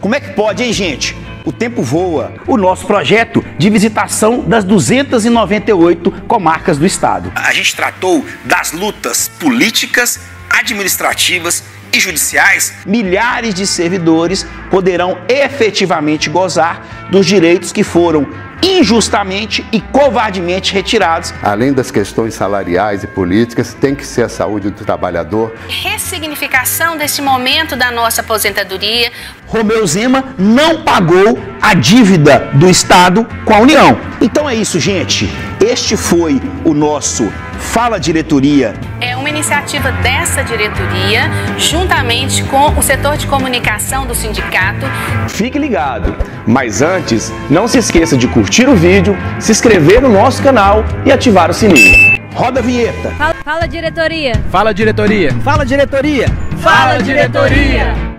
Como é que pode, hein, gente? O tempo voa. O nosso projeto de visitação das 298 comarcas do estado. A gente tratou das lutas políticas, administrativas e judiciais. Milhares de servidores poderão efetivamente gozar dos direitos que foram injustamente e covardemente retirados. Além das questões salariais e políticas, tem que ser a saúde do trabalhador. Ressignificação desse momento da nossa aposentadoria. Romeu Zema não pagou a dívida do Estado com a União. Então é isso, gente. Este foi o nosso Fala Diretoria. Uma iniciativa dessa diretoria, juntamente com o setor de comunicação do sindicato. Fique ligado, mas antes, não se esqueça de curtir o vídeo, se inscrever no nosso canal e ativar o sininho. Roda a vinheta. Fala, fala diretoria. Fala diretoria. Fala diretoria. Fala diretoria.